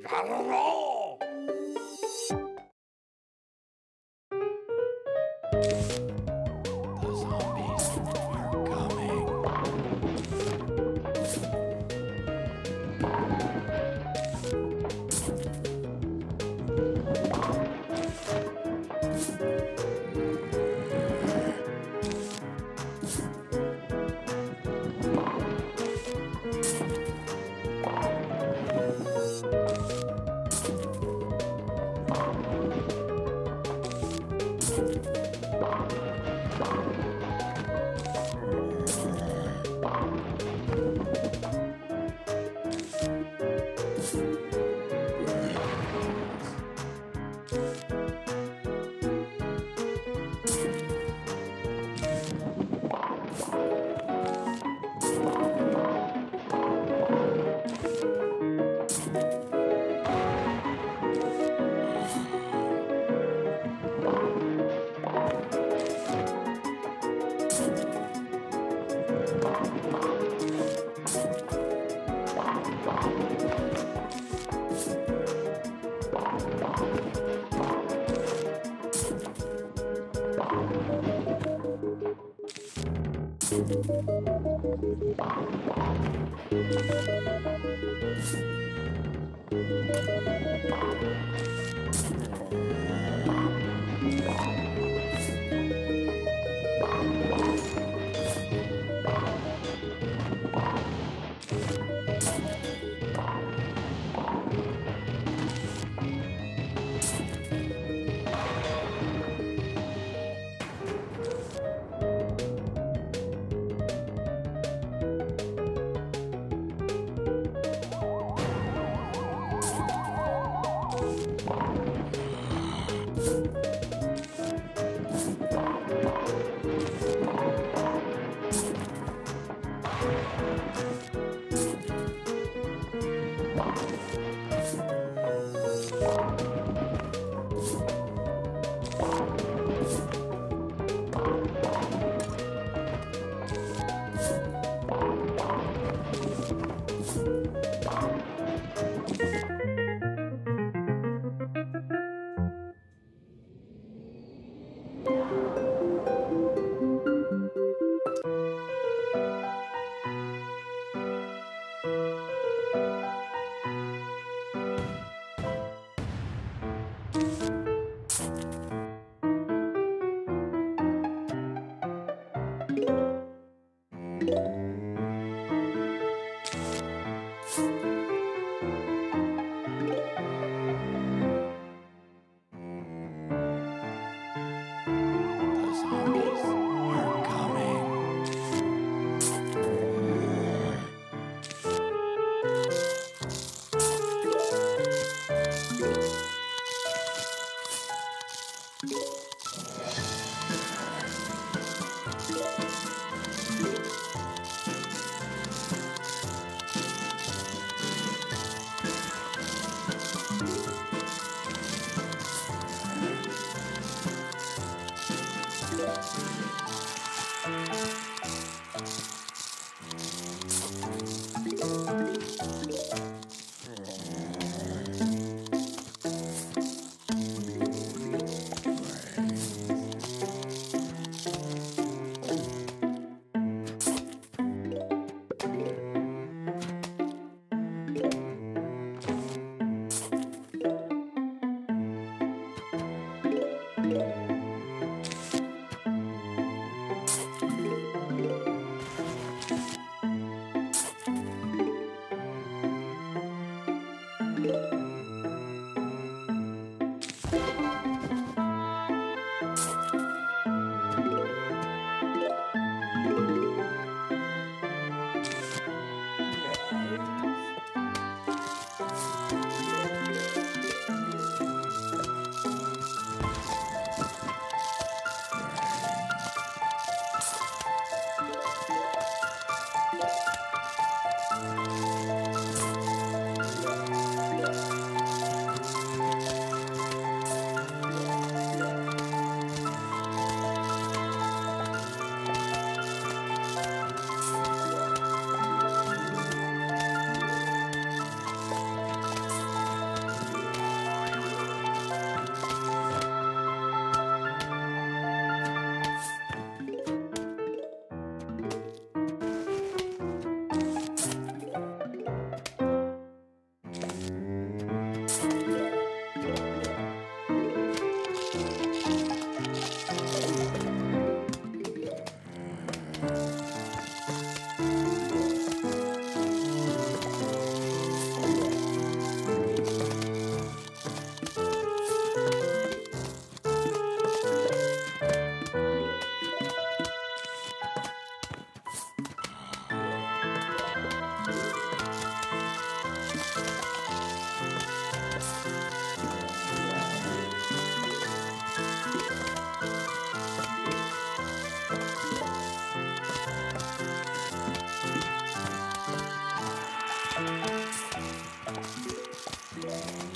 やるぞ Yeah.